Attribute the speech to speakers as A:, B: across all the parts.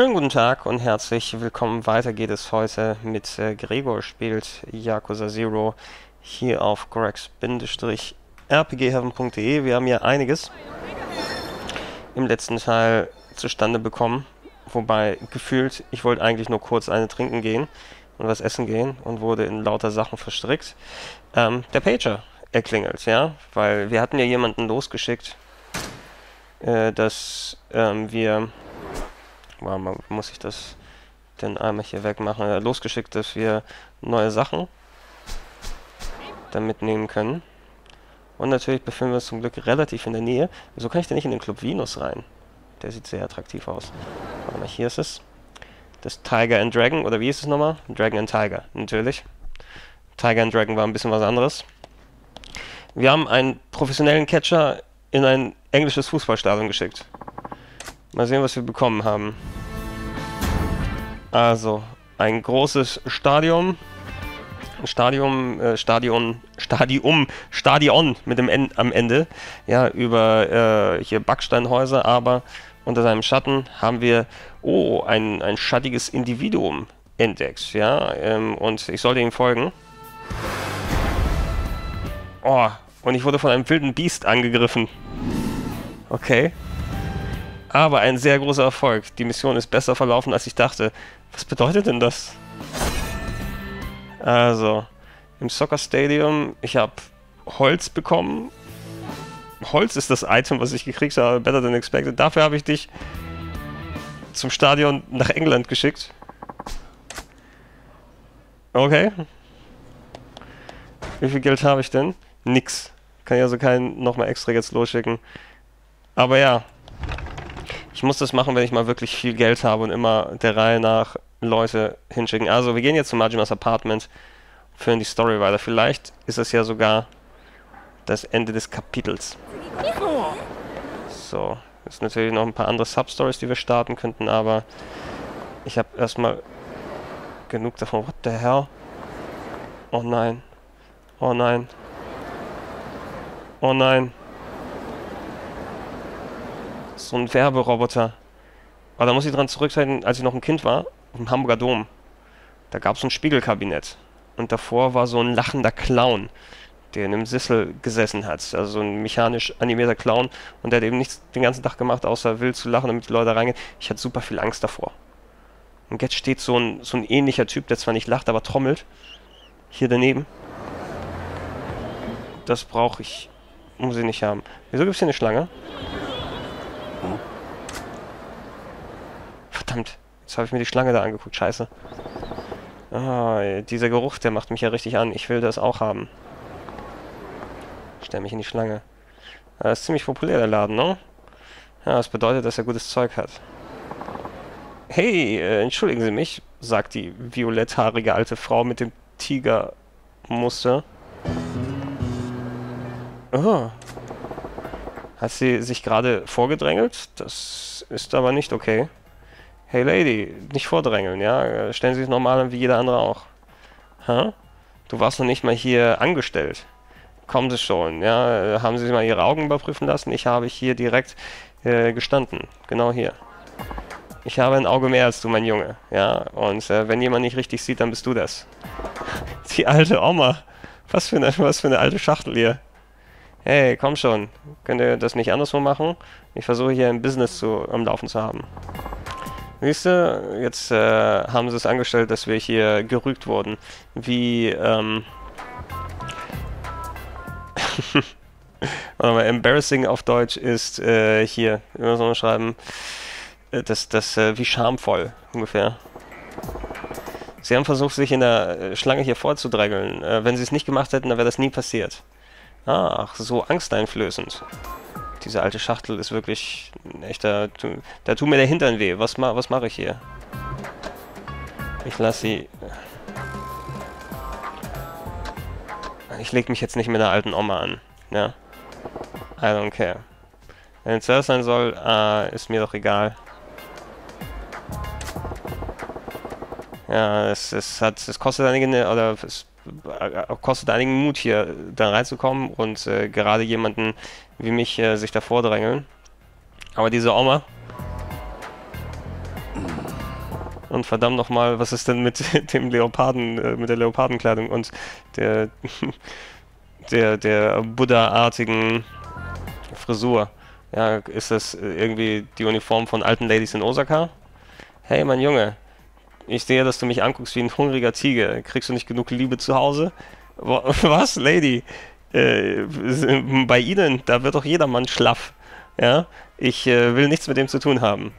A: Schönen guten Tag und herzlich willkommen. Weiter geht es heute mit äh, Gregor spielt Yakuza Zero hier auf grex-rpgheaven.de. Wir haben ja einiges im letzten Teil zustande bekommen. Wobei gefühlt, ich wollte eigentlich nur kurz eine trinken gehen und was essen gehen und wurde in lauter Sachen verstrickt. Ähm, der Pager erklingelt, ja, weil wir hatten ja jemanden losgeschickt, äh, dass ähm, wir Warum muss ich das denn einmal hier wegmachen? Er hat losgeschickt, dass wir neue Sachen dann mitnehmen können. Und natürlich befinden wir uns zum Glück relativ in der Nähe. Wieso kann ich denn nicht in den Club Venus rein? Der sieht sehr attraktiv aus. Warte mal, hier ist es. Das Tiger and Dragon, oder wie ist es nochmal? Dragon and Tiger, natürlich. Tiger and Dragon war ein bisschen was anderes. Wir haben einen professionellen Catcher in ein englisches Fußballstadion geschickt. Mal sehen, was wir bekommen haben. Also, ein großes Stadion. Stadion, äh, Stadion, Stadium, Stadion mit dem N am Ende. Ja, über äh, hier Backsteinhäuser, aber unter seinem Schatten haben wir, oh, ein, ein schattiges Individuum entdeckt. Ja, ähm, und ich sollte ihm folgen. Oh, und ich wurde von einem wilden Biest angegriffen. Okay aber ein sehr großer Erfolg. Die Mission ist besser verlaufen, als ich dachte. Was bedeutet denn das? Also, im Soccer Stadium, ich habe Holz bekommen. Holz ist das Item, was ich gekriegt habe, better than expected. Dafür habe ich dich zum Stadion nach England geschickt. Okay. Wie viel Geld habe ich denn? Nix. Kann ich also keinen nochmal extra jetzt losschicken. Aber ja, ich muss das machen, wenn ich mal wirklich viel Geld habe und immer der Reihe nach Leute hinschicken. Also, wir gehen jetzt zu Majimas Apartment, führen die Story weiter. Vielleicht ist es ja sogar das Ende des Kapitels. So, jetzt natürlich noch ein paar andere Substories, die wir starten könnten, aber ich habe erstmal genug davon. What the hell? Oh nein. Oh nein. Oh nein so ein Werberoboter. Aber da muss ich dran zurückhalten, als ich noch ein Kind war, im Hamburger Dom. Da gab es ein Spiegelkabinett. Und davor war so ein lachender Clown, der in einem Sissel gesessen hat. Also so ein mechanisch animierter Clown. Und der hat eben nichts den ganzen Tag gemacht, außer wild zu lachen, damit die Leute reingehen. Ich hatte super viel Angst davor. Und jetzt steht so ein, so ein ähnlicher Typ, der zwar nicht lacht, aber trommelt. Hier daneben. Das brauche ich. Muss ich nicht haben. Wieso gibt es hier eine Schlange? Verdammt, jetzt habe ich mir die Schlange da angeguckt, scheiße. Ah, dieser Geruch, der macht mich ja richtig an. Ich will das auch haben. Stell mich in die Schlange. Das ist ziemlich populär, der Laden, ne? Ja, das bedeutet, dass er gutes Zeug hat. Hey, äh, entschuldigen Sie mich, sagt die violetthaarige alte Frau mit dem Tigermuster. Oh, hat sie sich gerade vorgedrängelt? Das ist aber nicht okay. Hey Lady, nicht vordrängeln, ja? Stellen Sie sich normal an wie jeder andere auch. Hä? Du warst noch nicht mal hier angestellt. Kommen Sie schon, ja? Haben Sie mal Ihre Augen überprüfen lassen? Ich habe hier direkt äh, gestanden. Genau hier. Ich habe ein Auge mehr als du, mein Junge. Ja, und äh, wenn jemand nicht richtig sieht, dann bist du das. Die alte Oma. Was für eine, was für eine alte Schachtel hier. Hey, komm schon. Könnt ihr das nicht anderswo machen? Ich versuche hier ein Business zu, am Laufen zu haben. Siehst du, jetzt äh, haben sie es angestellt, dass wir hier gerügt wurden. Wie, ähm... Warte mal, embarrassing auf Deutsch ist äh, hier, wie wir mal schreiben, äh, das, das, äh, wie schamvoll ungefähr. Sie haben versucht, sich in der äh, Schlange hier vorzudrängeln. Äh, wenn sie es nicht gemacht hätten, dann wäre das nie passiert. Ach, so angsteinflößend. Diese alte Schachtel ist wirklich ein echter... Da tut mir der Hintern weh. Was, ma was mache ich hier? Ich lasse sie... Ich leg mich jetzt nicht mit der alten Oma an. Ja? I don't care. Wenn es das sein soll, äh, ist mir doch egal. Ja, es, es hat, es kostet einige, oder es äh, kostet einigen Mut hier da reinzukommen und äh, gerade jemanden wie mich äh, sich davor drängeln. Aber diese Oma. Und verdammt nochmal, was ist denn mit dem Leoparden, äh, mit der Leopardenkleidung und der, der, der Buddha-artigen Frisur? Ja, ist das irgendwie die Uniform von alten Ladies in Osaka? Hey, mein Junge, ich sehe, dass du mich anguckst wie ein hungriger Tiger. Kriegst du nicht genug Liebe zu Hause? Was, Lady? Äh, bei Ihnen, da wird doch jedermann schlaff. Ja, ich äh, will nichts mit dem zu tun haben.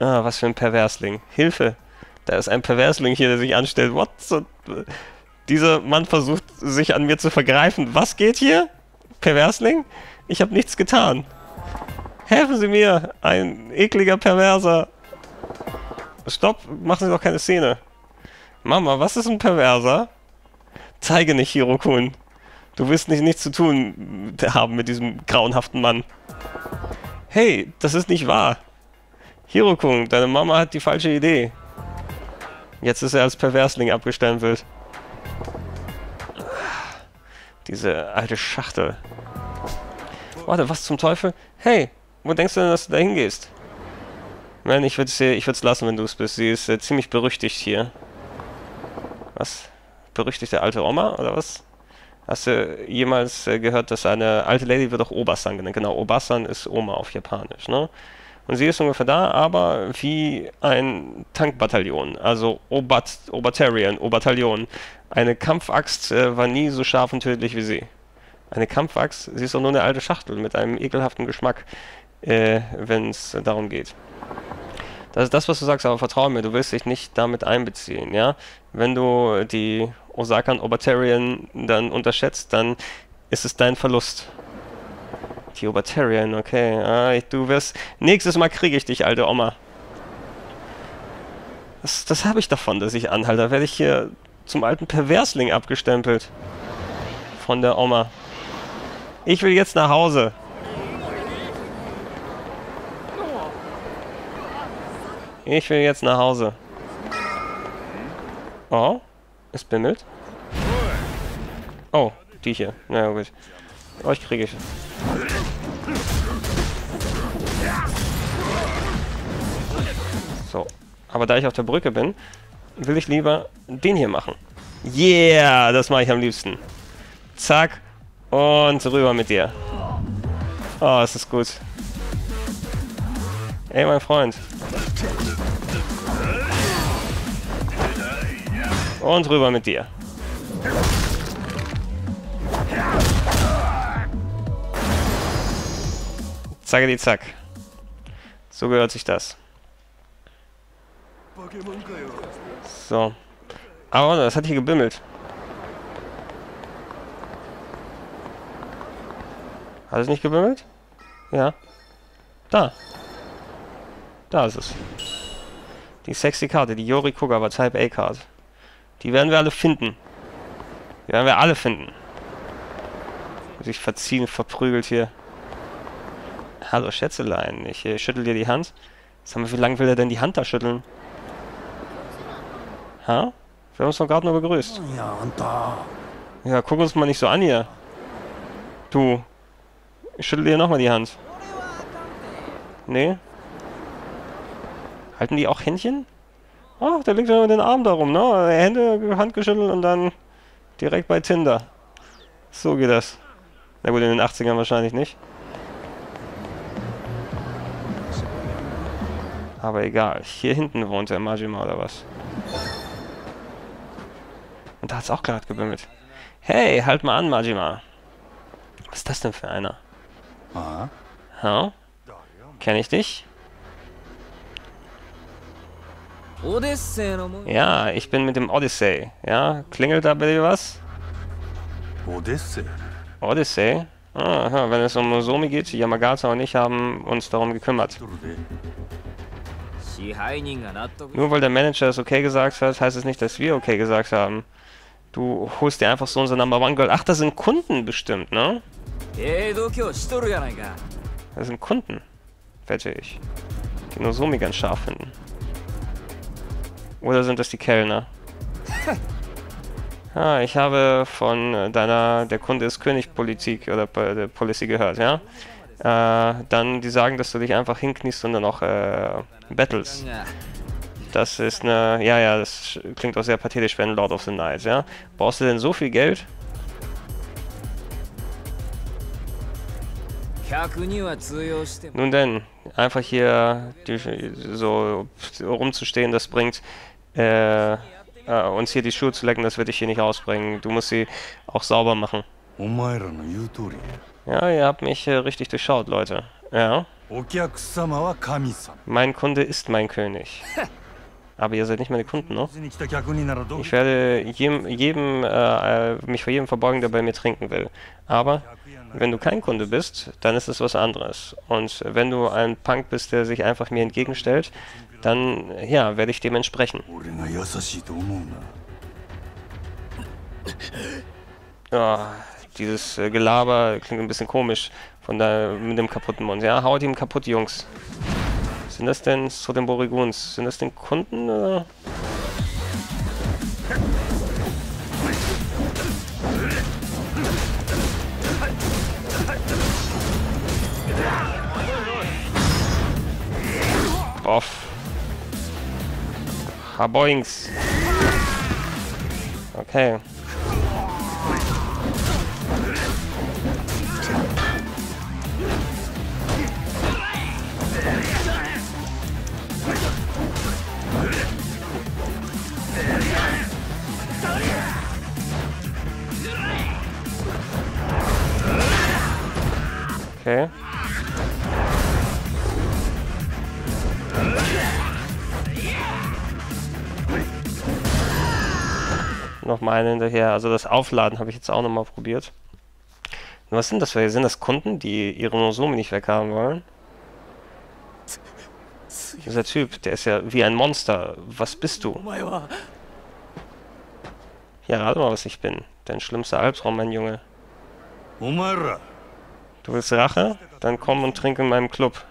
A: Ah, was für ein Perversling. Hilfe! Da ist ein Perversling hier, der sich anstellt. What? So, dieser Mann versucht, sich an mir zu vergreifen. Was geht hier? Perversling? Ich habe nichts getan. Helfen Sie mir! Ein ekliger Perverser! Stopp! Machen Sie doch keine Szene! Mama, was ist ein Perverser? Zeige nicht, Hirokun. Du wirst nicht nichts zu tun haben mit diesem grauenhaften Mann. Hey, das ist nicht wahr. Hirokun, deine Mama hat die falsche Idee. Jetzt ist er als Perversling abgestempelt. Diese alte Schachtel. Warte, was zum Teufel? Hey, wo denkst du denn, dass du da hingehst? Nein, ich würde es lassen, wenn du es bist. Sie ist äh, ziemlich berüchtigt hier. Was? Berüchtigte alte Oma, oder was? Hast du jemals äh, gehört, dass eine alte Lady wird auch Obasan genannt? Genau, Obasan ist Oma auf Japanisch, ne? Und sie ist ungefähr da, aber wie ein Tankbataillon, also Obat, Obatarian, Obataillon. Eine Kampfaxt äh, war nie so scharf und tödlich wie sie. Eine Kampfaxt, sie ist doch nur eine alte Schachtel mit einem ekelhaften Geschmack, äh, wenn es darum geht. Das ist das, was du sagst, aber vertraue mir, du willst dich nicht damit einbeziehen, ja? Wenn du die Osakan Obatarian dann unterschätzt, dann ist es dein Verlust. Die Obatarian, okay. Ah, du wirst... Nächstes Mal kriege ich dich, alte Oma. Das, das habe ich davon, dass ich anhalte. Da werde ich hier zum alten Perversling abgestempelt. Von der Oma. Ich will jetzt nach Hause. Ich will jetzt nach Hause. Oh, es bimmelt. Oh, die hier. Na ja, gut. Euch oh, kriege ich. So. Aber da ich auf der Brücke bin, will ich lieber den hier machen. Yeah, das mache ich am liebsten. Zack. Und rüber mit dir. Oh, es ist gut. Ey, mein Freund. Und rüber mit dir. Zacke die Zack. So gehört sich das. So. Aber das hat hier gebimmelt. Hat es nicht gebimmelt? Ja. Da. Da ist es. Die sexy Karte, die Yori Kugawa Type A Card. Die werden wir alle finden. Die werden wir alle finden. Sich verziehen, verprügelt hier. Hallo Schätzelein, ich äh, schüttel dir die Hand. Sag mal, wie lange will er denn die Hand da schütteln? Ha? Wir haben uns doch gerade nur begrüßt. Ja, guck uns mal nicht so an hier. Du. Ich schüttel dir nochmal die Hand. Nee? Halten die auch Händchen? Ach, der legt ja den Arm darum, ne? Hände, Hand geschüttelt und dann direkt bei Tinder. So geht das. Na gut, in den 80ern wahrscheinlich nicht. Aber egal. Hier hinten wohnt der Majima oder was? Und da hat es auch gerade gebimmelt. Hey, halt mal an, Majima. Was ist das denn für einer? Ah. Ja? Kenn ich dich? Ja, ich bin mit dem Odyssey. Ja, klingelt da bei dir was? Odyssey? Odyssey? Aha, wenn es um Nozomi geht, Yamagata und ich haben uns darum gekümmert. Nur weil der Manager es okay gesagt hat, heißt es nicht, dass wir okay gesagt haben. Du holst dir einfach so unser Number One Girl. Ach, das sind Kunden bestimmt, ne? Das sind Kunden, wette ich. Die Nozomi ganz scharf finden. Oder sind das die Kellner? Ah, ich habe von deiner, der Kunde ist Königpolitik oder der Policy gehört, ja? Äh, dann, die sagen, dass du dich einfach hinkniest und dann auch äh, battles. Das ist eine... Ja, ja, das klingt auch sehr pathetisch, wenn Lord of the Night, ja? Brauchst du denn so viel Geld? Nun denn, einfach hier die, so rumzustehen, das bringt äh, äh, uns hier die Schuhe zu lecken, das wird dich hier nicht ausbringen. Du musst sie auch sauber machen. Ja, ihr habt mich äh, richtig durchschaut, Leute. Ja. Mein Kunde ist mein König. Aber ihr seid nicht meine Kunden, ne? Ich werde jedem, jedem äh, mich vor jedem verbeugen, der bei mir trinken will. Aber wenn du kein Kunde bist, dann ist es was anderes. Und wenn du ein Punk bist, der sich einfach mir entgegenstellt, dann, ja, werde ich dem entsprechen. Ja, dieses äh, Gelaber klingt ein bisschen komisch von der, mit dem kaputten Mund. Ja, haut ihm kaputt, Jungs. Sind das denn so den Boriguns? Sind das denn Kunden? Oder? Off. Ah, Haboings. Okay. Okay. Nochmal eine hinterher. Also das Aufladen habe ich jetzt auch nochmal probiert. Und was sind das für? Sind das Kunden, die ihre Nozomi nicht weghaben wollen? Dieser Typ, der ist ja wie ein Monster. Was bist du? Ja, rate mal, was ich bin. Dein schlimmster Albtraum, mein Junge. Du willst Rache? Dann komm und trink in meinem Club.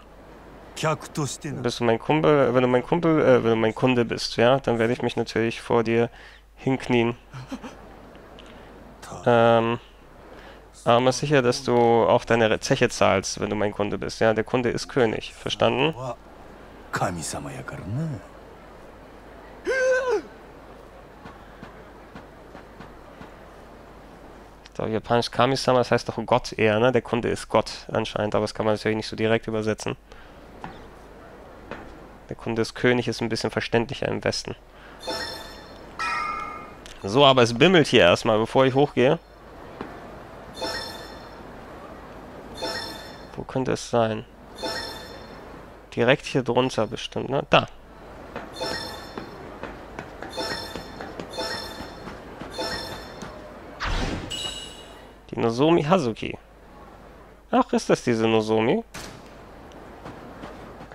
A: Bist du mein Kumpel, wenn du mein Kumpel, äh, wenn du mein Kunde bist, ja, dann werde ich mich natürlich vor dir hinknien. Ähm, aber sicher, dass du auch deine Zeche zahlst, wenn du mein Kunde bist. Ja, der Kunde ist König. Verstanden? So, japanisch Kami-sama, das heißt doch Gott eher, ne? Der Kunde ist Gott anscheinend, aber das kann man natürlich nicht so direkt übersetzen. Der Kunde ist König, ist ein bisschen verständlicher im Westen. So, aber es bimmelt hier erstmal, bevor ich hochgehe. Wo könnte es sein? Direkt hier drunter bestimmt, ne? Da. Die Nozomi Hazuki. Ach, ist das diese Nozomi?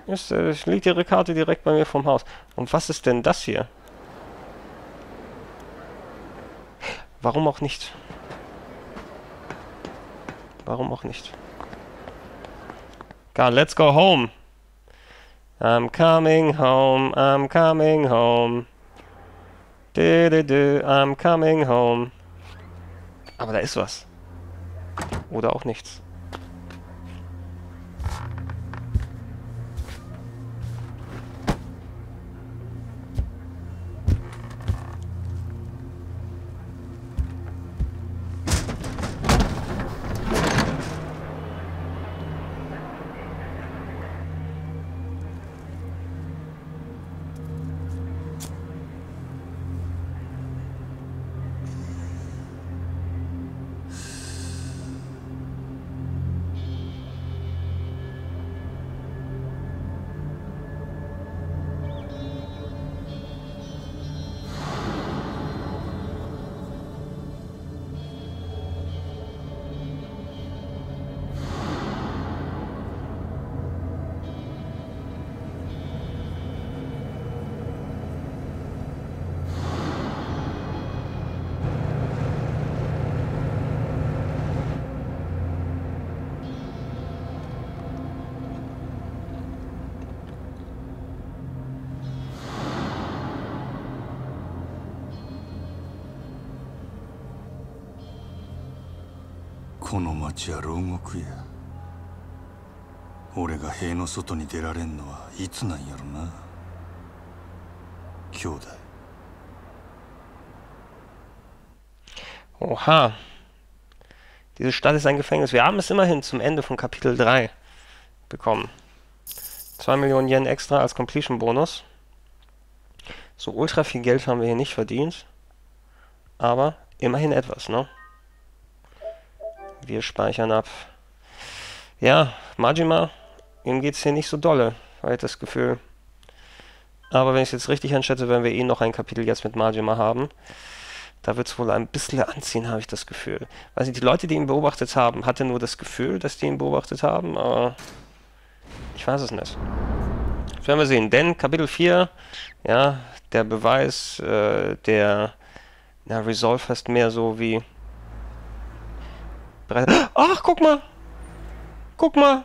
A: Ist, äh, liegt ihre Karte direkt bei mir vom Haus. Und was ist denn das hier? Warum auch nicht? Warum auch nicht? God, let's go home. I'm coming home, I'm coming home. Du, du, du, I'm coming home. Aber da ist was. Oder auch nichts.
B: この町は牢獄や俺が塀の外に出られんのはいつなんやろな 兄弟
A: Oha. Diese Stadt ist ein Gefängnis. Wir haben es immerhin zum Ende von Kapitel 3 bekommen. 2 Millionen Yen extra als Completion-Bonus. So ultra viel Geld haben wir hier nicht verdient. Aber immerhin etwas, ne? Wir speichern ab. Ja, Majima, ihm geht's hier nicht so dolle, habe ich das Gefühl. Aber wenn ich es jetzt richtig einschätze, werden wir eh noch ein Kapitel jetzt mit Majima haben. Da wird es wohl ein bisschen anziehen, habe ich das Gefühl. Weiß nicht, die Leute, die ihn beobachtet haben, hatte nur das Gefühl, dass die ihn beobachtet haben, aber ich weiß es nicht. Das werden wir sehen. Denn Kapitel 4, ja, der Beweis, äh, der na, Resolve heißt mehr so wie. Drei. Ach, guck mal! Guck mal!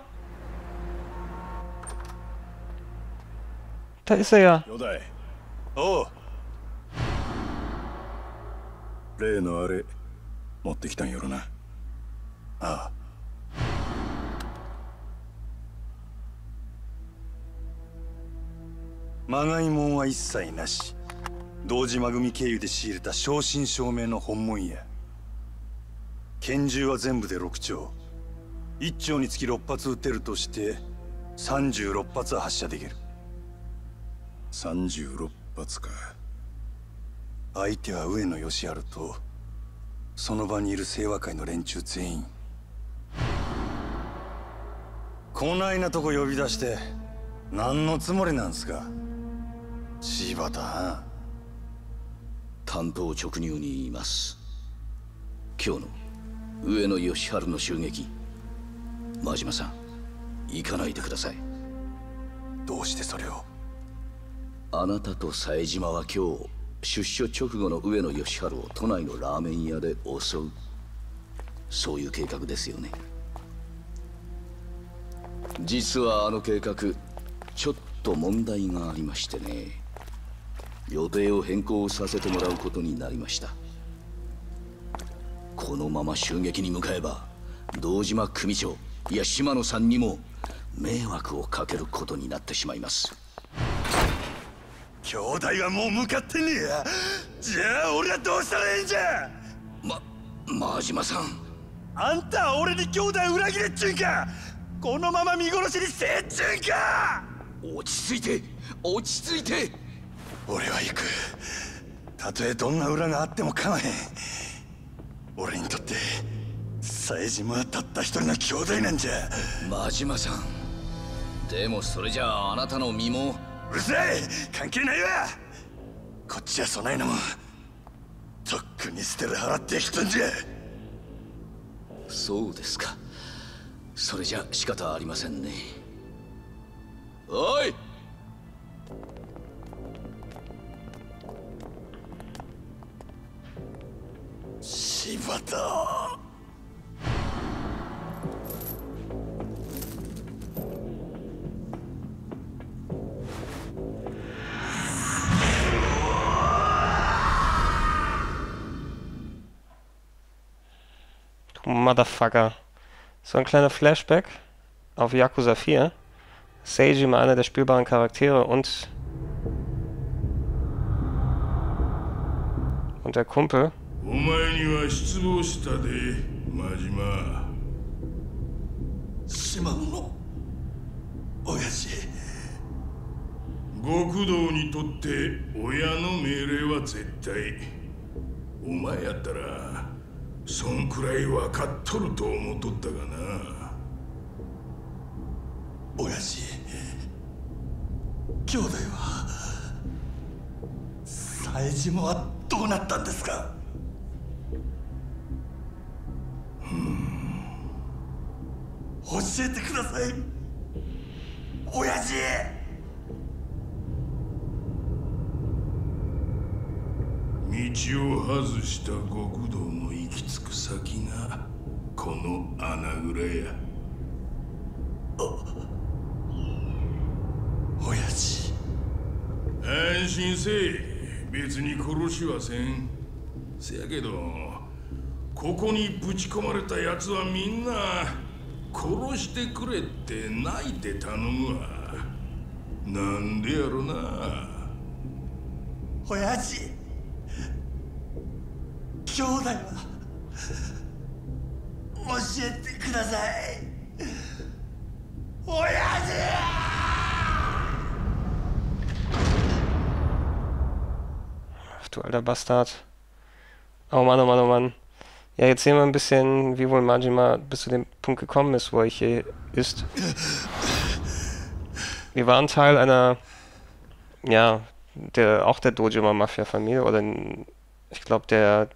A: Da ist er ja.
B: 兄弟おう例のあれ持ってきたんやろなああまがいもんは一切なし堂島組経由で仕入れた正真正銘の本物や拳銃は全部で6丁。1丁につき6発撃てるとして36発は発射できる。36発か。相手は上野義治とその場にいる清和会の連中全員。こないなとこ呼び出して何のつもりなんすか？柴田
C: 担当直入に言います。今日の上野義治の襲撃。真島さん行かないでください。
B: どうしてそれを？
C: あなたと冴島は今日出所直後の上野義治を都内のラーメン屋で襲う。そういう計画ですよね。実はあの計画ちょっと問題がありましてね。予定を変更させてもらうことになりましたこのまま襲撃に向かえば堂島組長いや島野さんにも迷惑をかけることになってしまいます。
B: 兄弟はもう向かってねえや。じゃあ俺はどうしたらいいんじゃ。
C: ま真島さん。
B: あんたは俺に兄弟裏切れっちゅうんか。このまま見殺しにせっちゅうんか。
C: 落ち着いて落ち着いて。
B: 俺は行く。たとえどんな裏があっても構わへん俺にとって冴島はたった一人の兄弟なんじゃ。
C: 真島さん。でもそれじゃああなたの身も。
B: うるさい関係ないわ。こっちはそないのもとっくに捨てる払ってきたんじゃ。
C: そうですか。それじゃ仕方ありませんね。おい
B: 柴田
A: Du Motherfucker. So ein kleiner Flashback auf Yakuza 4. Seijima, einer der spielbaren Charaktere und und der Kumpel.
D: お前には失望したで真島。
B: 島野の親父。
D: 極道にとって親の命令は絶対。お前やったらそんくらい分かっとると思っとったがな。
B: 親父。兄弟は冴島はどうなったんですか？教えてください。親父。
D: 道を外した極道の行き着く先がこの穴蔵や。
B: 親父。
D: 安心せえ別に殺しはせん。せやけどここにぶち込まれた奴はみんな殺してくれて泣いて頼むわ。なんでやろな。
B: 親父。兄弟は。教えてください。親父
A: Du alter Bastard. Oh Mann, oh Ja, jetzt sehen wir ein bisschen, wie wohl Majima bis zu dem Punkt gekommen ist, wo er hier ist. Wir waren Teil einer, ja, der, auch der Dojima-Mafia-Familie, oder ich glaube, der,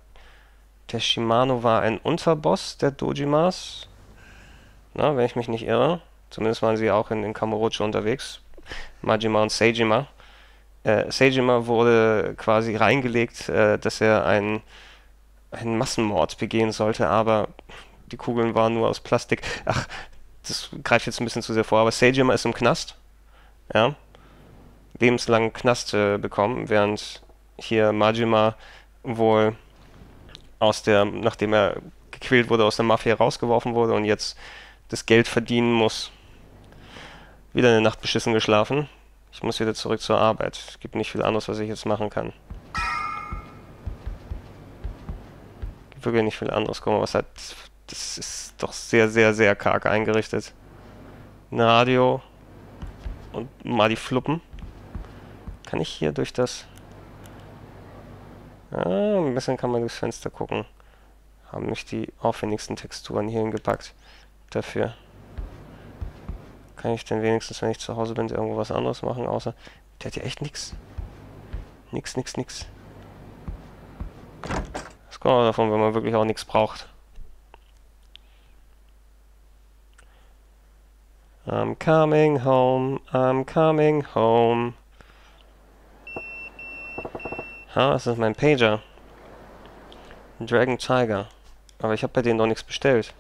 A: der Shimano war ein Unterboss der Dojimas, na, wenn ich mich nicht irre. Zumindest waren sie auch in, in Kamurocho unterwegs. Majima und Seijima. Äh, Seijima wurde quasi reingelegt, äh, dass er einen, einen Massenmord begehen sollte, aber die Kugeln waren nur aus Plastik. Ach, das greift jetzt ein bisschen zu sehr vor, aber Seijima ist im Knast. Ja. Lebenslangen Knast äh, bekommen, während hier Majima wohl aus der, nachdem er gequält wurde, aus der Mafia rausgeworfen wurde und jetzt das Geld verdienen muss. Wieder eine Nacht beschissen geschlafen. Ich muss wieder zurück zur Arbeit. Es gibt nicht viel anderes, was ich jetzt machen kann. Wirklich nicht viel anderes. Mal, was hat. Das ist doch sehr, sehr, sehr karg eingerichtet. Ein Radio. Und mal die Fluppen. Kann ich hier durch das. Ah, ein bisschen kann man durchs Fenster gucken. Haben nicht die aufwendigsten Texturen hier hingepackt. Dafür. Kann ich denn wenigstens, wenn ich zu Hause bin, irgendwo was anderes machen, außer. Der hat ja echt nix. Nix, nix, nix. Kommt auch davon, wenn man wirklich auch nichts braucht. I'm coming home, I'm coming home. Ha, das ist mein Pager. Dragon Tiger. Aber ich habe bei denen noch nichts bestellt.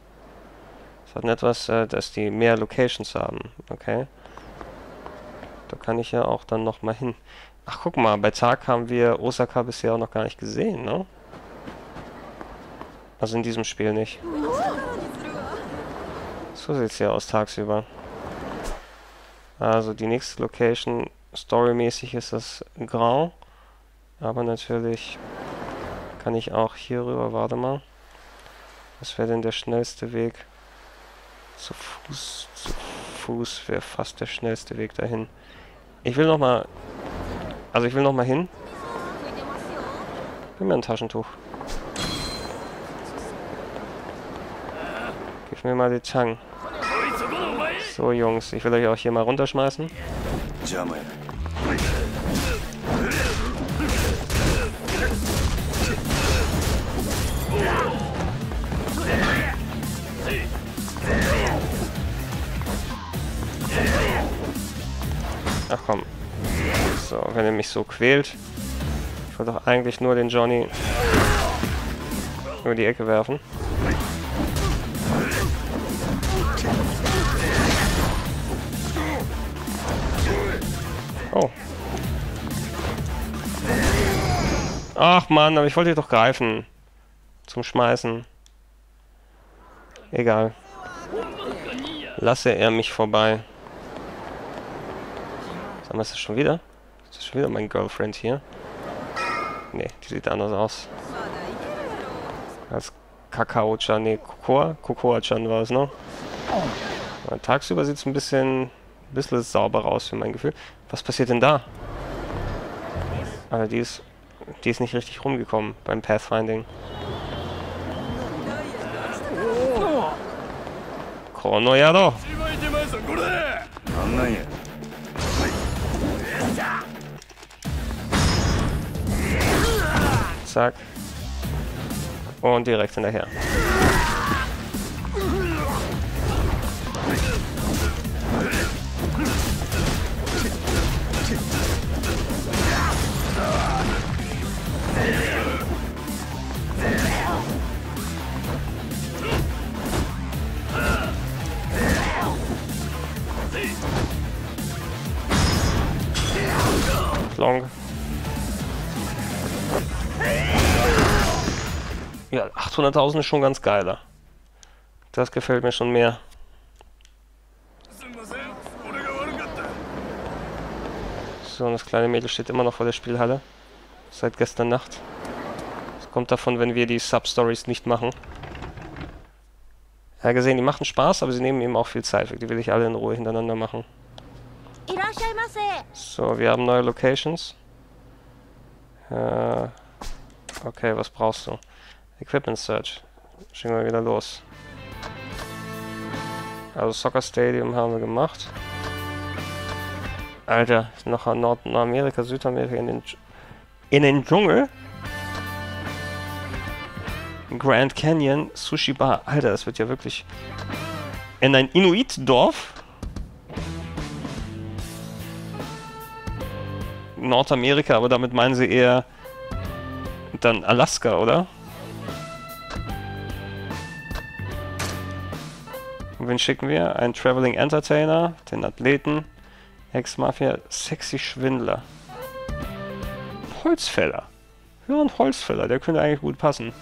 A: Das hat etwas, äh, dass die mehr Locations haben. Okay. Da kann ich ja auch dann noch mal hin. Ach, guck mal, bei Tag haben wir Osaka bisher auch noch gar nicht gesehen, ne? Also in diesem Spiel nicht. So sieht's hier aus tagsüber. Also die nächste Location, storymäßig ist das grau. Aber natürlich kann ich auch hier rüber, warte mal. Was wäre denn der schnellste Weg? Zu Fuß, zu Fuß wäre fast der schnellste Weg dahin. Ich will noch mal, also ich will noch mal hin. Gib mir ein Taschentuch. Gib mir mal die Zangen. So, Jungs, ich will euch auch hier mal runterschmeißen. Ach komm. So, wenn er mich so quält. Ich wollte doch eigentlich nur den Johnny über die Ecke werfen. Ach man, aber ich wollte doch greifen. Zum Schmeißen. Egal. Lasse er mich vorbei. Sag mal, ist das schon wieder? Ist das schon wieder mein Girlfriend hier? Nee, die sieht anders aus. Als Kakao-chan, nee, Kokoa? Kokoa-chan war es, ne? Aber tagsüber sieht es ein bisschen, bisschen sauber aus für mein Gefühl. Was passiert denn da? Aber die ist, die ist nicht richtig rumgekommen beim Pathfinding.
B: Kono Yaro!
A: Zack. Und direkt hinterher. Klonk. Ja, 800.000 ist schon ganz geiler. Das gefällt mir schon mehr. So, und das kleine Mädel steht immer noch vor der Spielhalle. Seit gestern Nacht. Das kommt davon, wenn wir die Sub-Stories nicht machen. Ja, gesehen, die machen Spaß, aber sie nehmen eben auch viel Zeit weg. Die will ich alle in Ruhe hintereinander machen. So, wir haben neue Locations. Äh, okay, was brauchst du? Equipment Search. Schicken wir wieder los. Also Soccer Stadium haben wir gemacht. Alter, noch nach Nordamerika, Südamerika in den, Dsch in den Dschungel. Grand Canyon, Sushi Bar. Alter, das wird ja wirklich in ein Inuit-Dorf. Nordamerika, aber damit meinen sie eher dann Alaska, oder? Und wen schicken wir? Einen Traveling Entertainer, den Athleten, Ex-Mafia, sexy Schwindler. Ein Holzfäller. Ja, ein Holzfäller, der könnte eigentlich gut passen.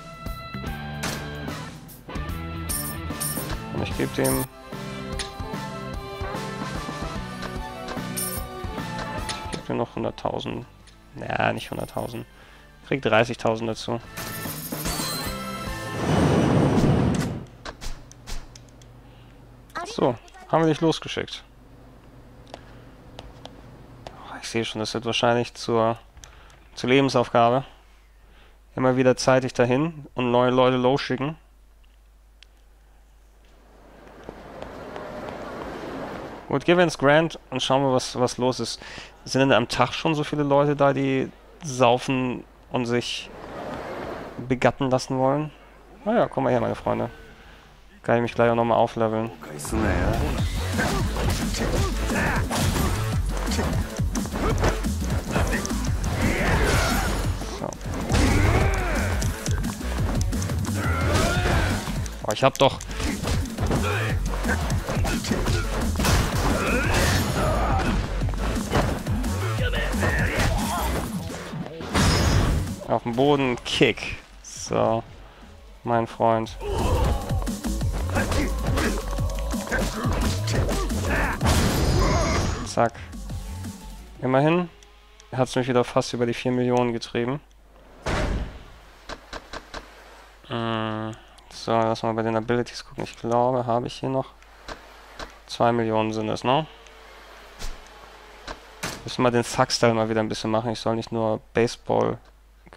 A: Und ich gebe dem Kriegt ihr noch 100.000? Naja, nicht 100.000. Kriegt 30.000 dazu. So, haben wir dich losgeschickt. Oh, Ich sehe schon, das wird wahrscheinlich zur, zur Lebensaufgabe. Immer wieder zeitig dahin und neue Leute losschicken. Gut, gehen wir ins Grand und schauen wir, was, was los ist. Sind denn am Tag schon so viele Leute da, die saufen und sich begatten lassen wollen? Naja, komm mal her, meine Freunde. Kann ich mich gleich auch nochmal aufleveln. So. Oh, ich hab doch... Auf dem Boden, Kick. So, mein Freund. Zack. Immerhin hat es mich wieder fast über die 4 Millionen getrieben. Mm, So, lass mal bei den Abilities gucken. Ich glaube, habe ich hier noch 2 Millionen sind es, ne? Müssen wir den Thug-Style mal wieder ein bisschen machen. Ich soll nicht nur Baseball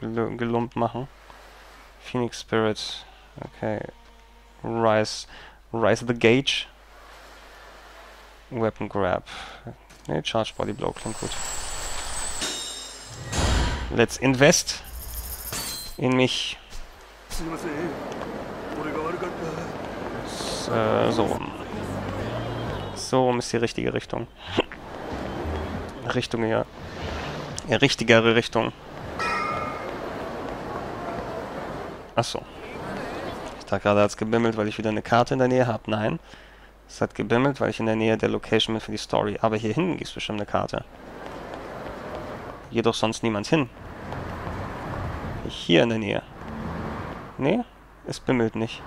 A: gel gelumpt machen. Phoenix Spirit. Okay. Rise. Rise the Gauge. Weapon Grab. Ne, Charge Body Blow klingt gut. Let's invest in mich. Äh, so rum. So rum ist die richtige Richtung. Richtung, ja. Richtigere Richtung. Achso. Ich dachte gerade, hat es gebimmelt, weil ich wieder eine Karte in der Nähe habe. Nein. Es hat gebimmelt, weil ich in der Nähe der Location bin für die Story. Aber hier hinten gibt es bestimmt eine Karte. Jedoch sonst niemand hin. Hier in der Nähe. Nee, es bimmelt nicht.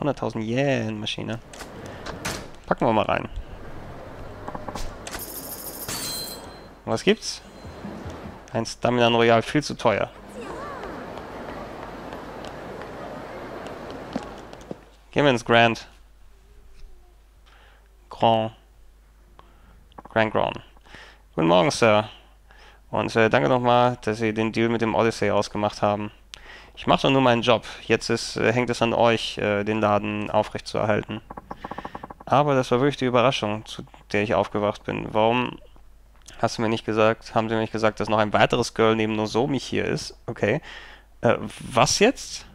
A: 100.000 Yen Maschine. Packen wir mal rein. Was gibt's? Ein Stamina Royal, viel zu teuer. Gehen wir ins Grand. Grand. Grand Grand. Guten Morgen, Sir. Und äh, danke nochmal, dass Sie den Deal mit dem Odyssey ausgemacht haben. Ich mache doch nur meinen Job. Jetzt ist, äh, hängt es an euch, äh, den Laden aufrechtzuerhalten. Aber das war wirklich die Überraschung, zu der ich aufgewacht bin. Warum hast du mir nicht gesagt, haben sie mir nicht gesagt, dass noch ein weiteres Girl neben Nozomi hier ist? Okay. Äh, was jetzt?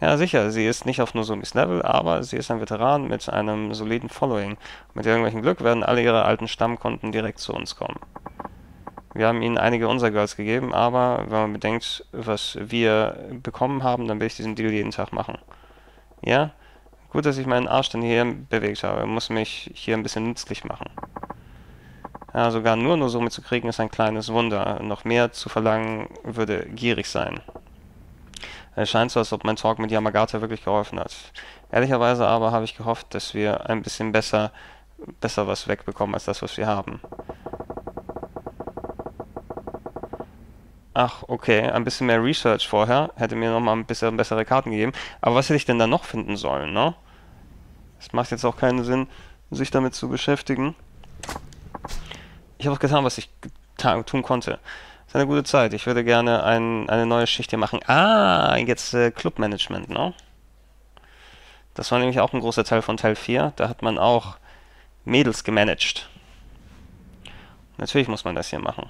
A: Ja, sicher, sie ist nicht auf Nozomis Level, aber sie ist ein Veteran mit einem soliden Following. Mit irgendwelchem Glück werden alle ihre alten Stammkunden direkt zu uns kommen. Wir haben ihnen einige unserer Girls gegeben, aber wenn man bedenkt, was wir bekommen haben, dann will ich diesen Deal jeden Tag machen. Ja? Gut, dass ich meinen Arsch dann hier bewegt habe. Muss mich hier ein bisschen nützlich machen. Ja, sogar nur nur so mitzukriegen ist ein kleines Wunder. Noch mehr zu verlangen würde gierig sein. Es scheint so, als ob mein Talk mit Yamagata wirklich geholfen hat. Ehrlicherweise aber habe ich gehofft, dass wir ein bisschen besser, besser was wegbekommen als das, was wir haben. Ach, okay. Ein bisschen mehr Research vorher. Hätte mir nochmal ein bisschen bessere Karten gegeben. Aber was hätte ich denn da noch finden sollen, ne? Es macht jetzt auch keinen Sinn, sich damit zu beschäftigen ich habe auch getan, was ich tun konnte. Das ist eine gute Zeit. Ich würde gerne ein, eine neue Schicht hier machen. Ah, jetzt äh, Clubmanagement, ne? Das war nämlich auch ein großer Teil von Teil 4. Da hat man auch Mädels gemanagt. Natürlich muss man das hier machen.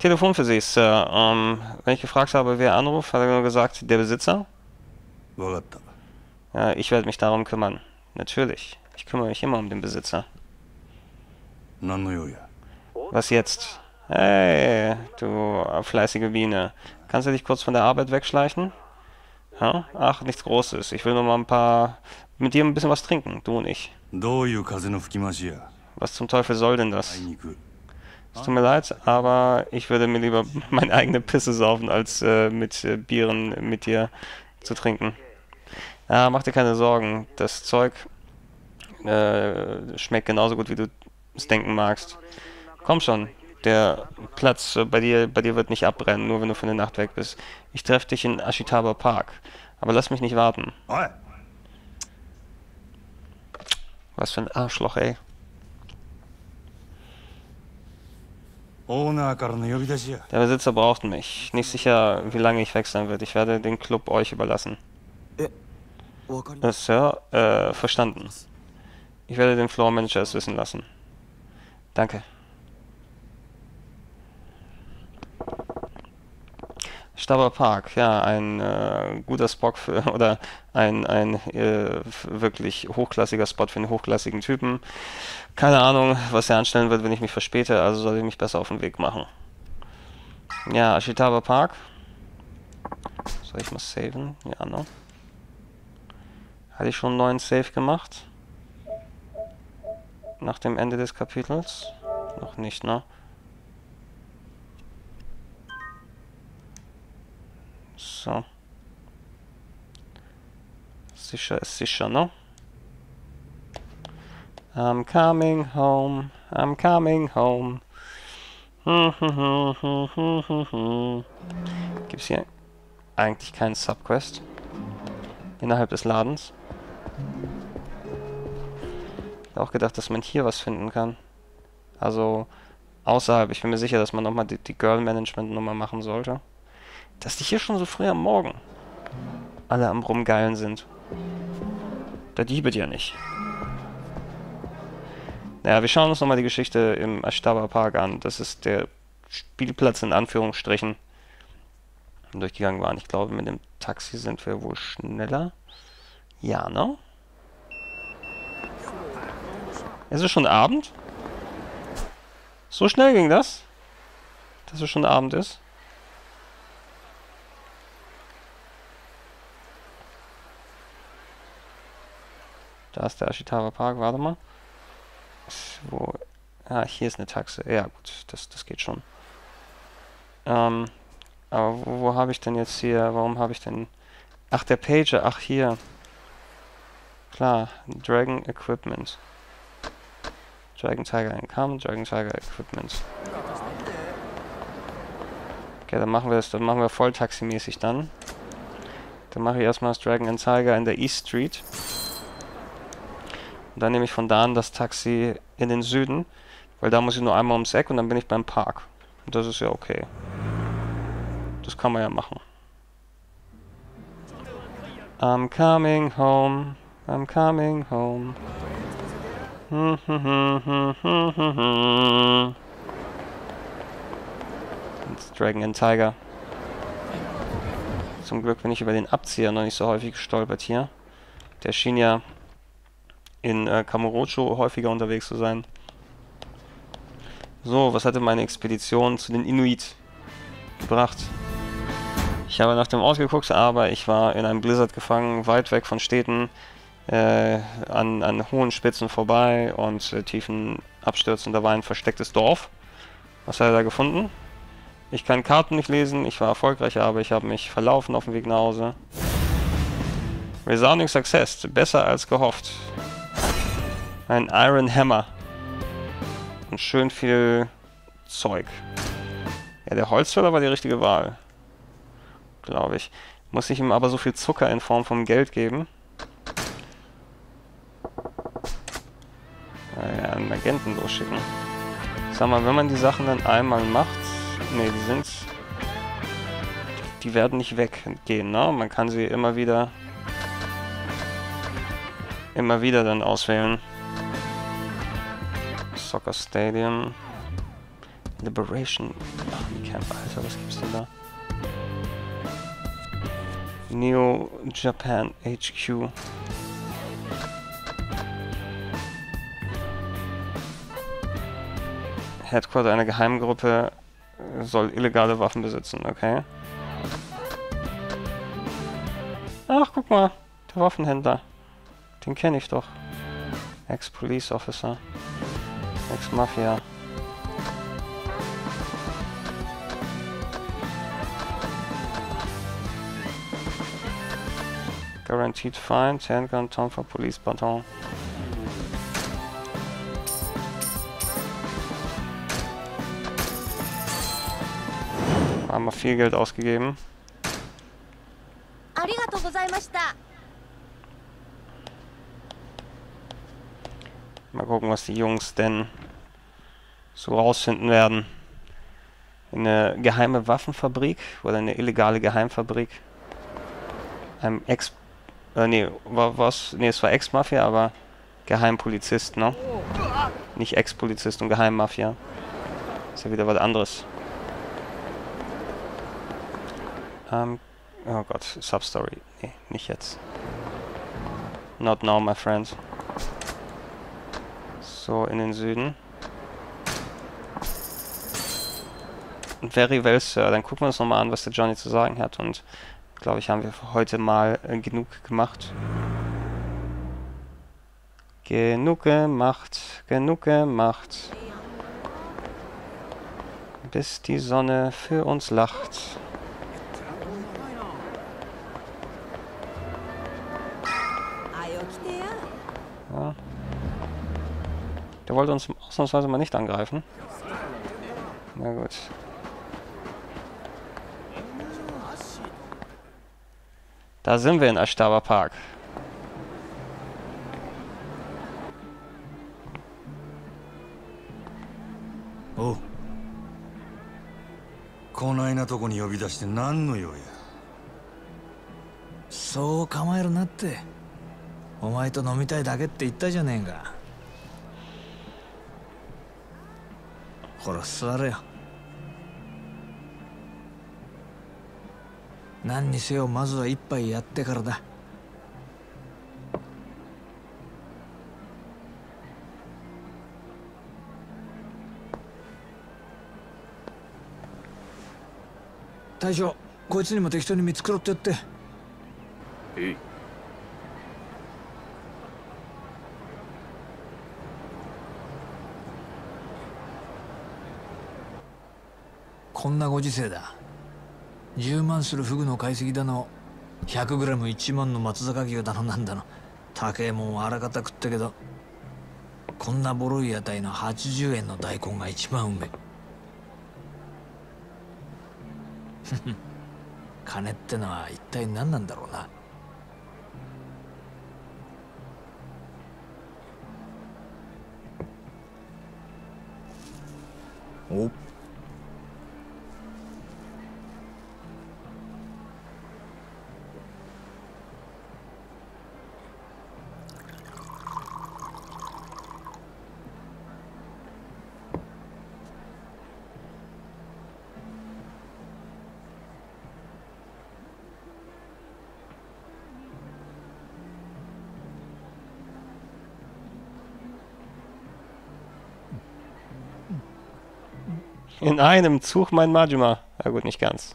A: Telefon für Sie, Sir. Ähm, wenn ich gefragt habe, wer anruft, hat er nur gesagt, der Besitzer. Ja, ich werde mich darum kümmern. Natürlich. Ich kümmere mich immer um den Besitzer. Was jetzt? Hey, du fleißige Biene. Kannst du dich kurz von der Arbeit wegschleichen? Ha? Ach, nichts Großes. Ich will nur mal ein paar... mit dir ein bisschen was trinken, du und ich. Was zum Teufel soll denn das? Es tut mir leid, aber ich würde mir lieber meine eigene Pisse saufen, als äh, mit äh, Bieren mit dir zu trinken. Ja, mach dir keine Sorgen. Das Zeug äh, schmeckt genauso gut, wie du denken magst. Komm schon, der Platz äh, bei dir, bei dir wird nicht abbrennen, nur wenn du von der Nacht weg bist. Ich treffe dich in Ashitaba Park, aber lass mich nicht warten. Was für ein Arschloch, ey. Der Besitzer braucht mich. Nicht sicher, wie lange ich weg sein wird. Ich werde den Club euch überlassen. Äh, Sir, äh, verstanden. Ich werde den Floor Manager es wissen lassen. Danke. Staber Park, ja, ein äh, guter Spot für, oder ein, ein äh, wirklich hochklassiger Spot für einen hochklassigen Typen. Keine Ahnung, was er anstellen wird, wenn ich mich verspäte, also soll ich mich besser auf den Weg machen. Ja, Ashitaba Park. Soll ich mal saven? Ja, ne? Hatte ich schon einen neuen Save gemacht? Nach dem Ende des Kapitels? Noch nicht, ne? So. Sicher ist sicher, ne? I'm coming home, I'm coming home. Gibt's hier eigentlich keinen Subquest? Innerhalb des Ladens? Auch gedacht, dass man hier was finden kann. Also außerhalb. Ich bin mir sicher, dass man nochmal die, die Girl-Management-Nummer machen sollte. Dass die hier schon so früh am Morgen alle am Rumgeilen sind. Da diebet ja nicht. Naja, wir schauen uns nochmal die Geschichte im Ashtaba Park an. Das ist der Spielplatz in Anführungsstrichen durchgegangen waren. Ich glaube, mit dem Taxi sind wir wohl schneller. Ja, ne? Es ist schon Abend? So schnell ging das? Dass es schon Abend ist? Da ist der Ashitara Park, warte mal. Wo. Ah, hier ist eine Taxe. Ja, gut, das, das geht schon. Ähm, aber wo, wo habe ich denn jetzt hier? Warum habe ich denn. Ach, der Pager, ach hier. Klar, Dragon Equipment. Dragon Tiger Income, Dragon Tiger Equipment. Okay, dann machen wir das, dann machen wir volltaximäßig dann. Dann mache ich erstmal das Dragon and Tiger in der East Street. Und dann nehme ich von da an das Taxi in den Süden, weil da muss ich nur einmal ums Eck und dann bin ich beim Park. Und das ist ja okay. Das kann man ja machen. I'm coming home. I'm coming home. Jetzt Dragon and Tiger. Zum Glück bin ich über den Abzieher noch nicht so häufig gestolpert hier. Der schien ja in äh, Kamurocho häufiger unterwegs zu sein. So, was hatte meine Expedition zu den Inuit gebracht? Ich habe nach dem Ort geguckt, aber ich war in einem Blizzard gefangen, weit weg von Städten, äh, an, an hohen Spitzen vorbei und äh, tiefen Abstürzen. Da war ein verstecktes Dorf. Was hat er da gefunden? Ich kann Karten nicht lesen, ich war erfolgreich, aber ich habe mich verlaufen auf dem Weg nach Hause. Resounding Success, besser als gehofft. Ein Iron Hammer. Und schön viel Zeug. Ja, der Holzfäller war die richtige Wahl. Glaube ich. Muss ich ihm aber so viel Zucker in Form von Geld geben? Ja, einen Agenten losschicken. Sag mal, wenn man die Sachen dann einmal macht... Ne, die sind... Die werden nicht weggehen, ne? Man kann sie immer wieder... Immer wieder dann auswählen. Soccer Stadium. Liberation Army Camp, Alter, was gibt's denn da? Neo Japan HQ. Headquarter einer Geheimgruppe soll illegale Waffen besitzen, okay. Ach, guck mal, der Waffenhändler. Den kenne ich doch. Ex-Police Officer. Ex-Mafia. Guaranteed fine, handgun, Tom for Police Baton. Haben wir viel Geld ausgegeben. Mal gucken, was die Jungs denn so rausfinden werden. Eine geheime Waffenfabrik oder eine illegale Geheimfabrik. Ein Ex... Äh, nee, war was? Nee, es war Ex-Mafia, aber Geheimpolizist, ne? Oh. Nicht Ex-Polizist und Geheimmafia. Ist ja wieder was anderes. Ähm, oh Gott, Substory. Nee, nicht jetzt. Not now, my friend. So, in den Süden. Very well, Sir. Dann gucken wir uns nochmal an, was der Johnny zu sagen hat. Und glaube ich, haben wir heute mal äh, genug gemacht. Genug gemacht, genug gemacht. Bis die Sonne für uns lacht. Ja. Der wollte uns ausnahmsweise mal nicht angreifen. Na gut. Da sind wir in Ashtawa Park.
B: おうこないなとこに呼び出して何の用や
E: そう構えるなって お前と飲みたいだけって言ったじゃねえか。ほら座れよ。何にせよまずは一杯やってからだ。大将こいつにも適当に見繕ってやって。
C: えい
E: こんなご時世だ。10万するフグの解析だの。100g1 万の松坂牛だのなんだの。高えもんはあらかた食ったけど。こんなボロい屋台の80円の大根が一番うめえ。金ってのは一体何なんだろうな。お「
A: In einem Zug mein Majima. Ja gut, nicht ganz.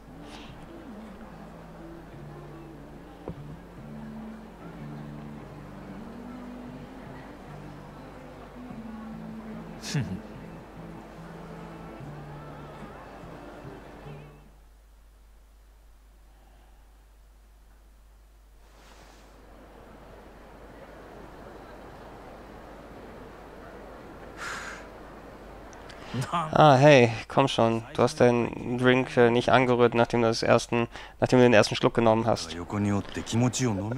A: Ah, hey, komm schon. Du hast deinen Drink äh, nicht angerührt, nachdem du, das ersten, nachdem du den ersten Schluck genommen hast.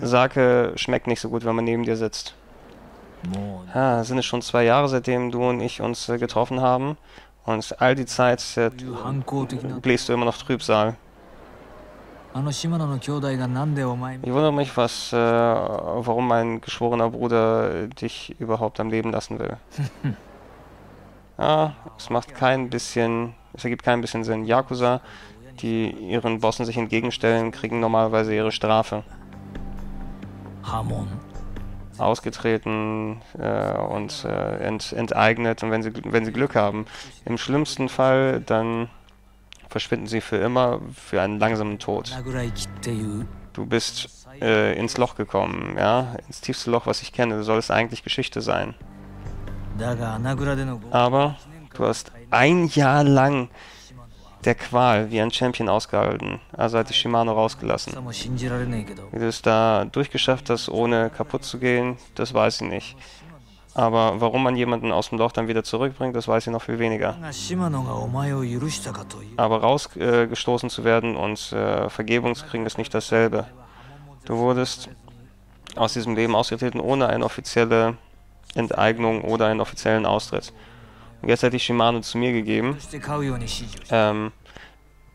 A: Sake schmeckt nicht so gut, wenn man neben dir sitzt. Ah, sind es schon zwei Jahre, seitdem du und ich uns äh, getroffen haben. Und all die Zeit äh, bläst du immer noch Trübsal. Ich wundere mich, was, äh, warum mein geschworener Bruder dich überhaupt am Leben lassen will. Ah, es macht kein bisschen, es ergibt kein bisschen Sinn. Yakuza, die ihren Bossen sich entgegenstellen, kriegen normalerweise ihre Strafe. Ausgetreten äh, und äh, ent, enteignet und wenn sie, wenn sie Glück haben. Im schlimmsten Fall dann verschwinden sie für immer für einen langsamen Tod. Du bist äh, ins Loch gekommen, ja, ins tiefste Loch, was ich kenne. Du sollst eigentlich Geschichte sein. Aber du hast ein Jahr lang der Qual wie ein Champion ausgehalten. Also hat die Shimano rausgelassen. Wie du es da durchgeschafft hast, ohne kaputt zu gehen, das weiß ich nicht. Aber warum man jemanden aus dem Loch dann wieder zurückbringt, das weiß ich noch viel weniger. Aber rausgestoßen äh, zu werden und äh, Vergebung zu kriegen, ist nicht dasselbe. Du wurdest aus diesem Leben ausgetreten, ohne eine offizielle Enteignung oder einen offiziellen Austritt. Und jetzt hätte ich Shimano zu mir gegeben. Ähm,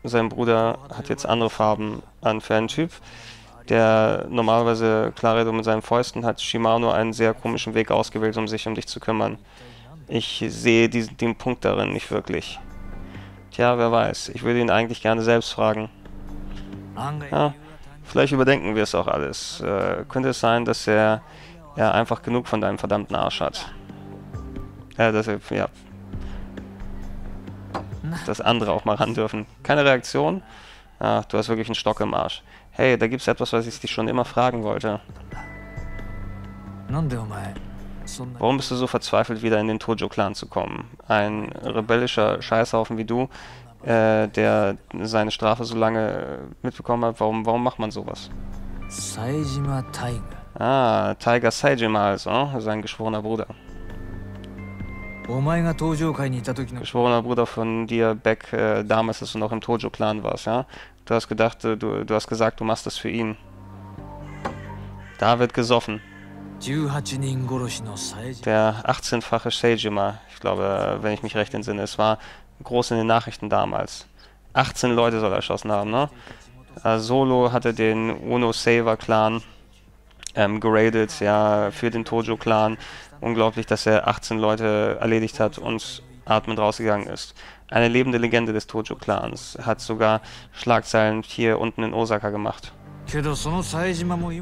A: sein Bruder hat jetzt andere Farben an für einen Typ, der normalerweise Claredo mit seinen Fäusten hat. Shimano einen sehr komischen Weg ausgewählt, um sich um dich zu kümmern. Ich sehe diesen, den Punkt darin nicht wirklich. Tja, wer weiß. Ich würde ihn eigentlich gerne selbst fragen. Ja, vielleicht überdenken wir es auch alles. Äh, könnte es sein, dass er ja einfach genug von deinem verdammten Arsch hat. Ja, dass er, ja. Dass andere auch mal ran dürfen. Keine Reaktion. Ach, du hast wirklich einen Stock im Arsch. Hey, da gibt's etwas, was ich dich schon immer fragen wollte.
E: Ne-
A: warum bist du so verzweifelt, wieder in den Tojo-Clan zu kommen? Ein rebellischer Scheißhaufen wie du, äh, der seine Strafe so lange mitbekommen hat, warum, warum macht man sowas?
E: Saejima Tiger.
A: Ah, Tiger Seijima also, sein geschworener Bruder. Geschworener Bruder von dir, Beck, äh, damals, als du noch im Tojo-Clan warst, ja? Du hast gedacht, äh, du, du hast gesagt, du machst das für ihn. Da wird gesoffen. Der 18-fache Seijima, ich glaube, wenn ich mich recht entsinne, es war groß in den Nachrichten damals. 18 Leute soll er erschossen haben, ne? Äh, Solo hatte den Uno-Saver-Clan ähm, geradet, ja, für den Tojo-Clan. Unglaublich, dass er 18 Leute erledigt hat und atmend rausgegangen ist. Eine lebende Legende des Tojo-Clans hat sogar Schlagzeilen hier unten in Osaka gemacht.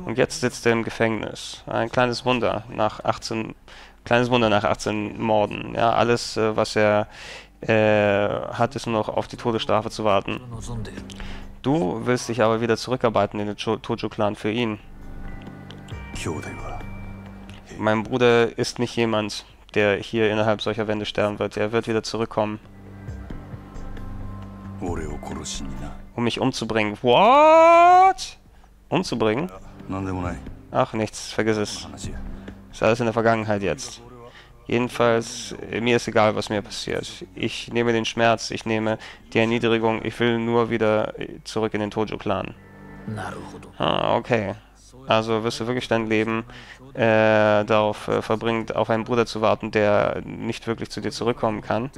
A: Und jetzt sitzt er im Gefängnis. Ein kleines Wunder nach 18, kleines Wunder nach 18 Morden. Ja, alles, äh, was er äh, hat, ist nur noch auf die Todesstrafe zu warten. Du willst dich aber wieder zurückarbeiten in den Tojo-Clan für ihn. Mein Bruder ist nicht jemand, der hier innerhalb solcher Wände sterben wird. Er wird wieder zurückkommen. Um mich umzubringen. What? Umzubringen? Ach, nichts. Vergiss es. Ist alles in der Vergangenheit jetzt. Jedenfalls, mir ist egal, was mir passiert. Ich nehme den Schmerz, ich nehme die Erniedrigung. Ich will nur wieder äh, zurück in den Tojo-Clan. Ah, okay. Also wirst du wirklich dein Leben äh, darauf äh, verbringen, auf einen Bruder zu warten, der nicht wirklich zu dir zurückkommen kann,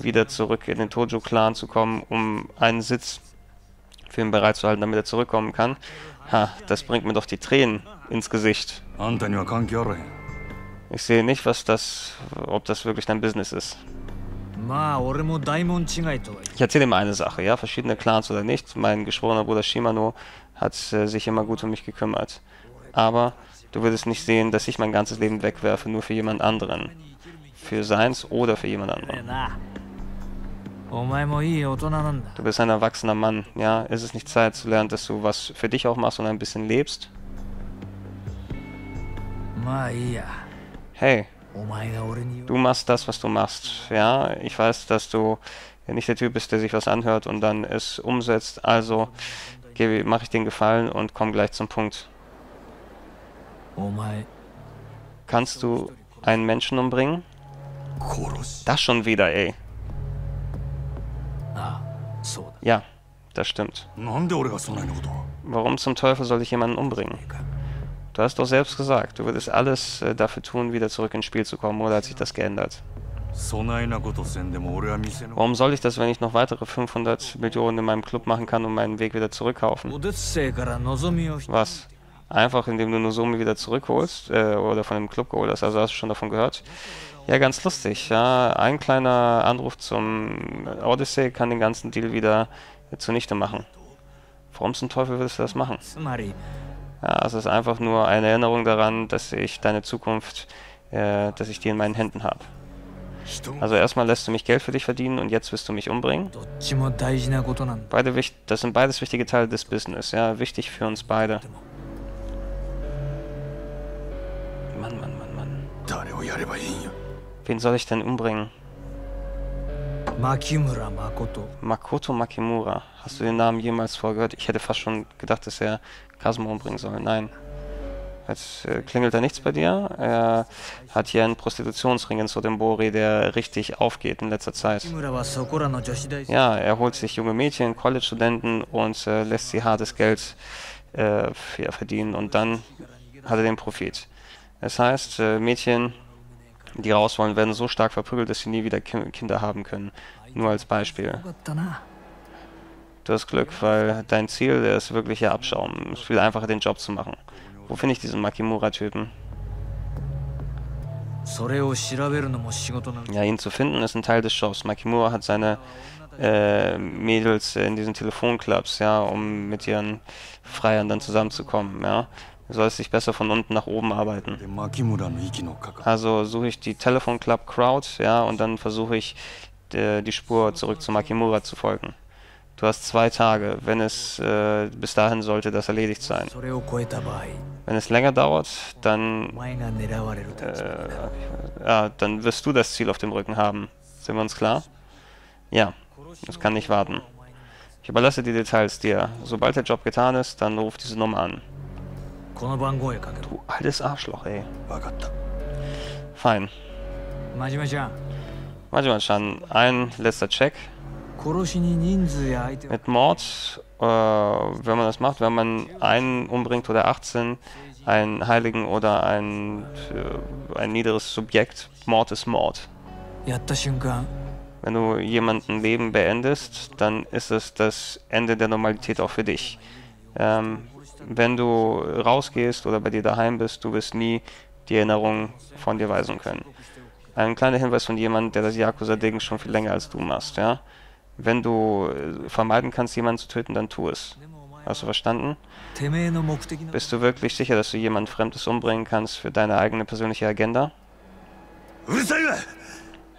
A: wieder zurück in den Tojo-Clan zu kommen, um einen Sitz für ihn bereitzuhalten, damit er zurückkommen kann. Ha, das bringt mir doch die Tränen ins Gesicht. Ich sehe nicht, was das, ob das wirklich dein Business ist. Ich erzähle ihm eine Sache, ja, verschiedene Clans oder nicht. Mein geschworener Bruder Shimano hat äh, sich immer gut um mich gekümmert. Aber du würdest nicht sehen, dass ich mein ganzes Leben wegwerfe, nur für jemand anderen. Für seins oder für jemand anderen. Du bist ein erwachsener Mann, ja? Ist es nicht Zeit zu lernen, dass du was für dich auch machst und ein bisschen lebst? Hey, du machst das, was du machst, ja? Ich weiß, dass du nicht der Typ bist, der sich was anhört und dann es umsetzt, also mache ich den Gefallen und komme gleich zum Punkt. Kannst du einen Menschen umbringen? Das schon wieder, ey. Ja, das stimmt. Warum zum Teufel soll ich jemanden umbringen? Du hast doch selbst gesagt, du würdest alles äh, dafür tun, wieder zurück ins Spiel zu kommen, oder hat sich das geändert? Warum soll ich das, wenn ich noch weitere 500 Millionen in meinem Club machen kann und meinen Weg wieder zurückkaufen? Was? Einfach indem du Nozomi wieder zurückholst äh, oder von dem Club geholt hast, also hast du schon davon gehört. Ja, ganz lustig. Ja. Ein kleiner Anruf zum Odyssey kann den ganzen Deal wieder zunichte machen. Warum zum Teufel würdest du das machen? Ja, es ist einfach nur eine Erinnerung daran, dass ich deine Zukunft, äh, dass ich die in meinen Händen habe. Also erstmal lässt du mich Geld für dich verdienen und jetzt wirst du mich umbringen. Beide das sind beides wichtige Teile des Business, ja, wichtig für uns beide. Mann, Mann, Mann, Mann. Wen soll ich denn umbringen?
E: Makimura Makoto.
A: Makoto Makimura. Hast du den Namen jemals vorgehört? Ich hätte fast schon gedacht, dass er Kasumo umbringen soll. Nein. Jetzt äh, klingelt da nichts bei dir. Er hat hier einen Prostitutionsring in Sodembori, der richtig aufgeht in letzter Zeit. Ja, er holt sich junge Mädchen, College-Studenten und äh, lässt sie hartes Geld äh, verdienen und dann hat er den Profit. Das heißt, äh, Mädchen, die raus wollen, werden so stark verprügelt, dass sie nie wieder Kinder haben können. Nur als Beispiel. Du hast Glück, weil dein Ziel ist wirklicher Abschaum. Es ist viel einfacher, den Job zu machen. Wo finde ich diesen Makimura-Typen? Ja, ihn zu finden ist ein Teil des Shows. Makimura hat seine äh, Mädels in diesen Telefonclubs, ja, um mit ihren Freiern dann zusammenzukommen, ja. Du sollst dich besser von unten nach oben arbeiten. Also suche ich die Telefonclub Crowd, ja, und dann versuche ich die Spur zurück zu Makimura zu folgen. Du hast zwei Tage, wenn es äh, bis dahin sollte das erledigt sein. Wenn es länger dauert, dann, äh, ah, dann wirst du das Ziel auf dem Rücken haben. Sind wir uns klar? Ja, das kann nicht warten. Ich überlasse die Details dir. Sobald der Job getan ist, dann ruf diese Nummer an. Du altes Arschloch, ey. Fein. Majima-chan, ein letzter Check. Mit Mord äh, wenn man das macht, wenn man einen umbringt oder 18, einen Heiligen oder ein, äh, ein niederes Subjekt, Mord ist Mord. Wenn du jemanden Leben beendest, dann ist es das Ende der Normalität auch für dich. Ähm, wenn du rausgehst oder bei dir daheim bist, du wirst nie die Erinnerung von dir weisen können. Ein kleiner Hinweis von jemandem, der das Yakuza-Ding schon viel länger als du machst, ja. Wenn du äh, vermeiden kannst, jemanden zu töten, dann tu es. Hast du verstanden? Bist du wirklich sicher, dass du jemand Fremdes umbringen kannst für deine eigene persönliche Agenda?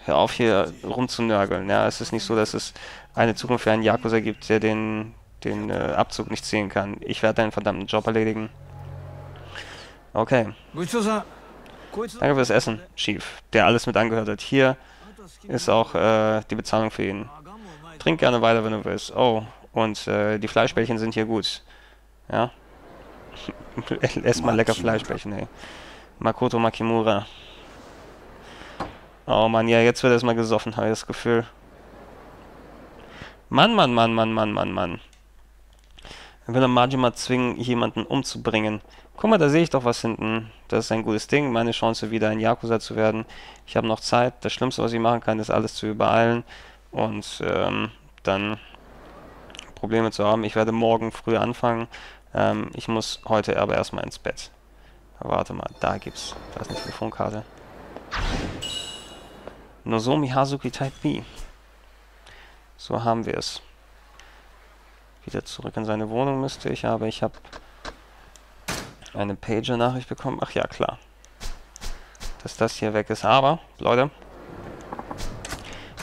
A: Hör auf, hier rumzunörgeln. Ja, es ist nicht so, dass es eine Zukunft für einen Yakuza gibt, der den, den äh, Abzug nicht ziehen kann. Ich werde deinen verdammten Job erledigen. Okay. Danke fürs Essen, Chief, der alles mit angehört hat. Hier ist auch äh, die Bezahlung für ihn. Trink gerne weiter, wenn du willst. Oh, und äh, die Fleischbällchen sind hier gut. Ja? Ess mal lecker Fleischbällchen, ey. Makoto Makimura. Oh Mann, ja, jetzt wird erstmal gesoffen, habe ich das Gefühl. Mann, Mann, Mann, Mann, Mann, Mann, Mann. Er will Majima zwingen, jemanden umzubringen. Guck mal, da sehe ich doch was hinten. Das ist ein gutes Ding. Meine Chance, wieder ein Yakuza zu werden. Ich habe noch Zeit. Das Schlimmste, was ich machen kann, ist alles zu übereilen. Und ähm, dann Probleme zu haben. Ich werde morgen früh anfangen. Ähm, ich muss heute aber erstmal ins Bett. Warte mal, da gibt's. Da ist eine Telefonkarte. Nozomi Hazuki Type B. So haben wir es. Wieder zurück in seine Wohnung müsste ich, aber ich habe eine Pager-Nachricht bekommen. Ach ja, klar. Dass das hier weg ist. Aber, Leute,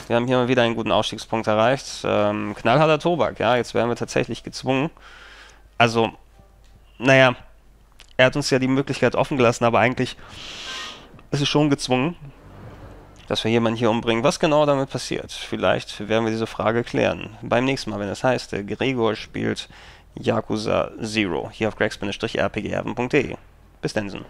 A: wir haben hier mal wieder einen guten Ausstiegspunkt erreicht. Ähm, knallharter Tobak, ja. Jetzt werden wir tatsächlich gezwungen. Also, naja, er hat uns ja die Möglichkeit offen gelassen, aber eigentlich ist es schon gezwungen, dass wir jemanden hier umbringen. Was genau damit passiert? Vielleicht werden wir diese Frage klären. Beim nächsten Mal, wenn es heißt, der Gregor spielt Yakuza Zero. Hier auf gregs-rpghaven.de. Bis dann.